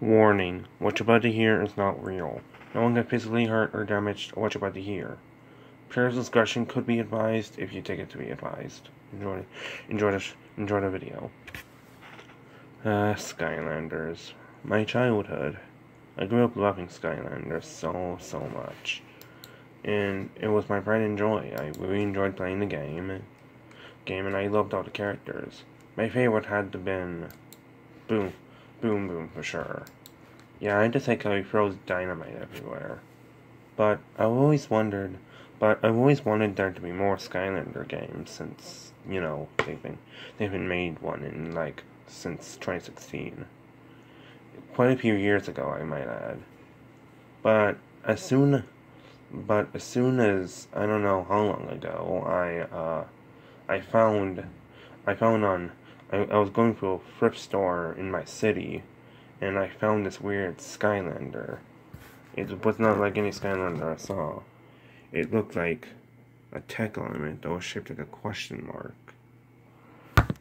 Warning, what you're about to hear is not real. No one got physically hurt or damaged what you're about to hear. Pure discretion could be advised if you take it to be advised. Enjoy, enjoy the, enjoy the video. Uh, Skylanders. My childhood. I grew up loving Skylanders so, so much. And it was my pride and joy. I really enjoyed playing the game. Game and I loved all the characters. My favorite had to been Boom. Boom Boom for sure. Yeah, I just think how he throws dynamite everywhere. But I've always wondered, but I've always wanted there to be more Skylander games since, you know, they've been, they've been made one in, like, since 2016. Quite a few years ago, I might add. But as soon, but as soon as, I don't know how long ago, I, uh, I found, I found on I, I was going to a thrift store in my city, and I found this weird Skylander. It was not like any Skylander I saw. It looked like a tech element that was shaped like a question mark.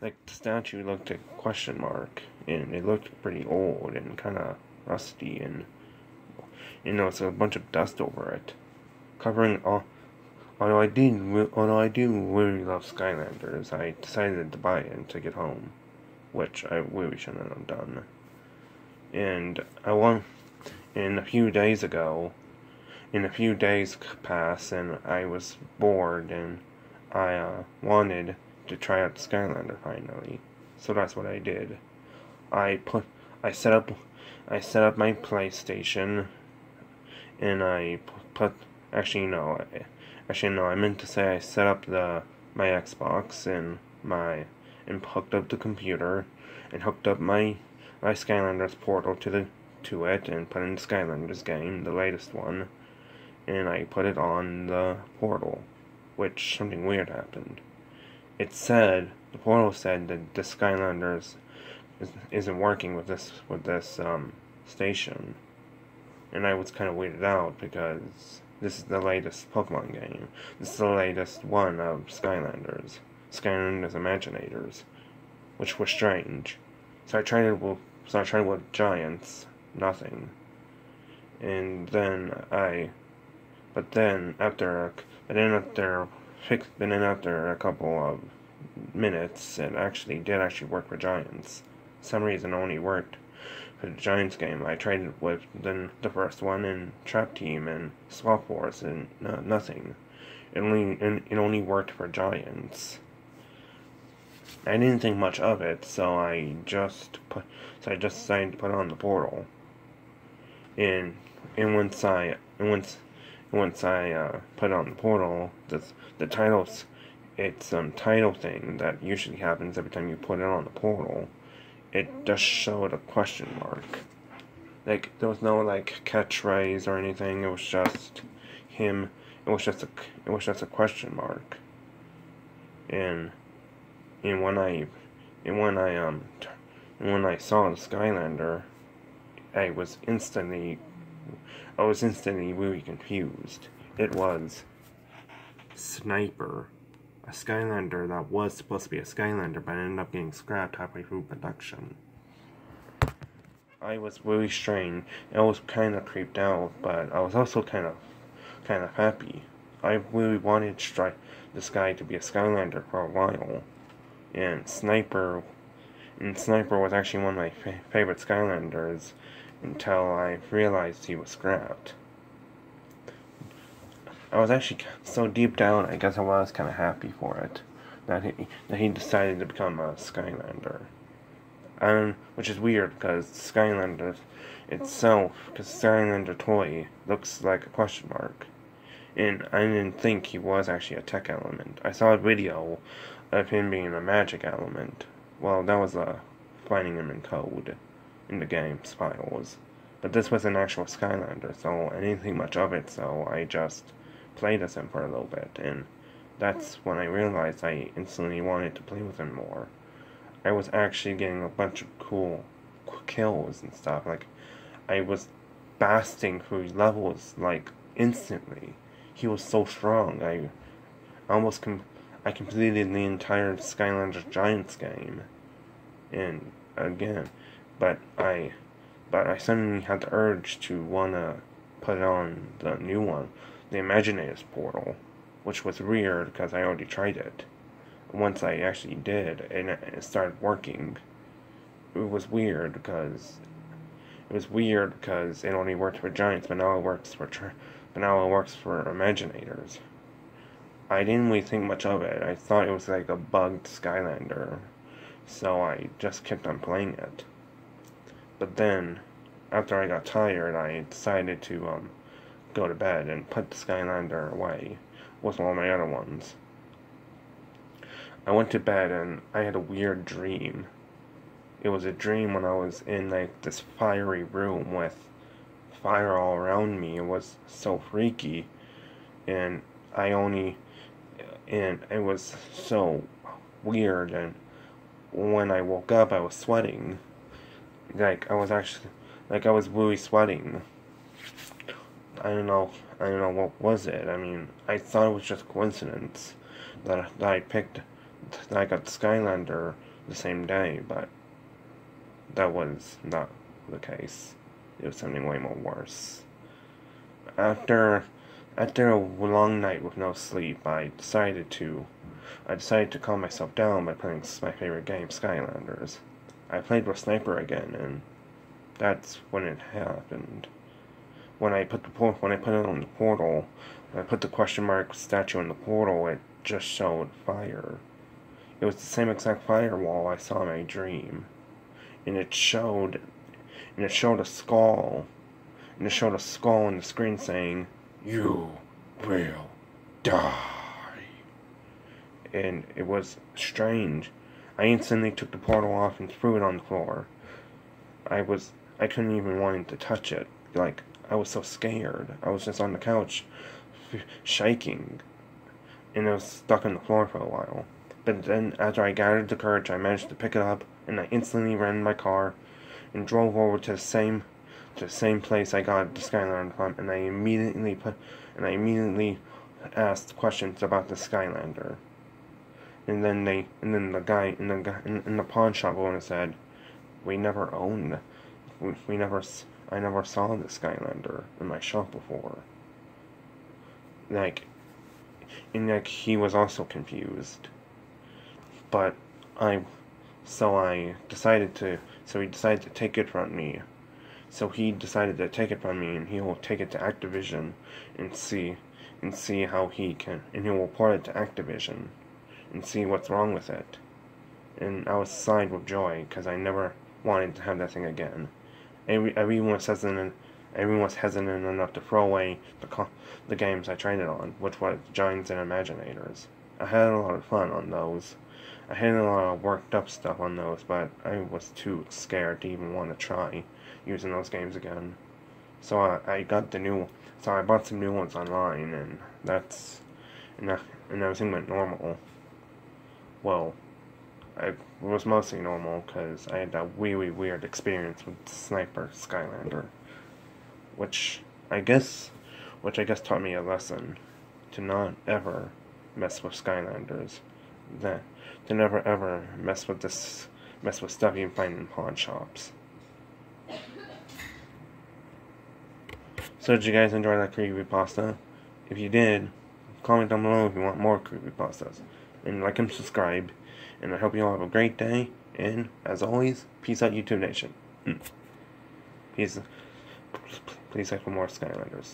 Like the statue looked like a question mark, and it looked pretty old and kind of rusty, and you know, it's a bunch of dust over it, covering all Although I didn't, although I do really love Skylanders, I decided to buy it and take it home, which I really shouldn't have done. And I want, in a few days ago, in a few days passed, and I was bored, and I uh, wanted to try out Skylander finally. So that's what I did. I put, I set up, I set up my PlayStation, and I put, actually no. I, Actually, no, I meant to say I set up the my Xbox and my and hooked up the computer and hooked up my my Skylanders portal to the to it and put in the Skylanders game, the latest one, and I put it on the portal, which something weird happened. It said the portal said that the Skylanders is, isn't working with this with this um, station, and I was kind of weirded out because this is the latest Pokemon game. This is the latest one of Skylanders. Skylanders Imaginators. Which was strange. So I tried it with so I it with giants. Nothing. And then I but then after but then after fix but then after a couple of minutes it actually did actually work for giants. some reason only worked for the Giants game. I traded with then the first one in Trap Team and Swap Wars and uh, nothing. It only it only worked for Giants. I didn't think much of it, so I just put so I just decided to put on the portal. And and once I and once once I uh, put on the portal, the the titles it's some title thing that usually happens every time you put it on the portal it just showed a question mark. Like there was no like catchphrase or anything. It was just him. It was just a it was just a question mark. And and when I and when I um when I saw the Skylander, I was instantly I was instantly really confused. It was Sniper a Skylander that was supposed to be a Skylander but ended up getting scrapped halfway through production. I was really strained. I was kind of creeped out, but I was also kind of, kind of happy. I really wanted Stri this guy to be a Skylander for a while, and Sniper, and Sniper was actually one of my fa favorite Skylanders until I realized he was scrapped. I was actually so deep down, I guess I was kind of happy for it that he that he decided to become a Skylander, and which is weird because Skylander itself, because Skylander toy looks like a question mark, and I didn't think he was actually a tech element. I saw a video of him being a magic element. Well, that was a finding him in code in the game's files. But this was an actual Skylander, so I didn't think much of it, so I just played as him for a little bit, and that's when I realized I instantly wanted to play with him more. I was actually getting a bunch of cool kills and stuff. Like, I was basting through levels like instantly. He was so strong. I almost com- I completed the entire Skylanders Giants game, and again, but I but I suddenly had the urge to wanna put on the new one, the Imaginators portal, which was weird because I already tried it. Once I actually did, and it started working, it was weird because it was weird because it only worked for giants, but now it works for but now it works for Imaginators. I didn't really think much of it. I thought it was like a bugged Skylander, so I just kept on playing it. But then, after I got tired, I decided to um, go to bed and put the Skylander away with all my other ones. I went to bed and I had a weird dream. It was a dream when I was in like this fiery room with fire all around me. It was so freaky, and I only, and it was so weird. And when I woke up, I was sweating like I was actually like I was really sweating. I don't know. I don't know what was it. I mean, I thought it was just coincidence that that I picked that I got Skylander the same day, but that was not the case. It was something way more worse. After after a long night with no sleep, I decided to I decided to calm myself down by playing my favorite game, Skylanders. I played with Sniper again, and that's when it happened. When I put the when I put it on the portal, when I put the question mark statue in the portal, it just showed fire. It was the same exact firewall I saw in my dream, and it showed, and it showed a skull, and it showed a skull on the screen saying, "You will die." And it was strange I instantly took the portal off and threw it on the floor. I was, I couldn't even want to touch it. Like, I was so scared. I was just on the couch, shaking, and I was stuck on the floor for a while. But then, after I gathered the courage, I managed to pick it up, and I instantly ran my car, and drove over to the same, to the same place I got the Skylander from, and I immediately put, and I immediately asked questions about the Skylander and then they and then the guy in the in, in the pawn shop owner said, "We never owned, we, we never, I never saw the Skylander in my shop before." Like, and like he was also confused, but I, so I decided to, so he decided to take it from me. So he decided to take it from me, and he will take it to Activision, and see, and see how he can, and he will report it to Activision and see what's wrong with it. And I was sighed with joy because I never wanted to have that thing again. Every, everyone was hesitant. Everyone was hesitant enough to throw away the the games I traded on, which was Giants and Imaginators. I had a lot of fun on those. I had a lot of worked up stuff on those, but I was too scared to even want to try using those games again. So I, I got the new, so I bought some new ones online, and that's, and, that, and everything went normal well, it was mostly normal because I had that really weird experience with Sniper Skylander, which I guess, which I guess taught me a lesson to not ever mess with Skylanders, that to never ever mess with this, mess with stuff you find in pawn shops. So did you guys enjoy that creepy pasta? If you did, comment down below if you want more creepy pastas and like and subscribe. And I hope you all have a great day. And as always, peace out, YouTube Nation. Hmm. Peace. Please, please, for more Skylanders.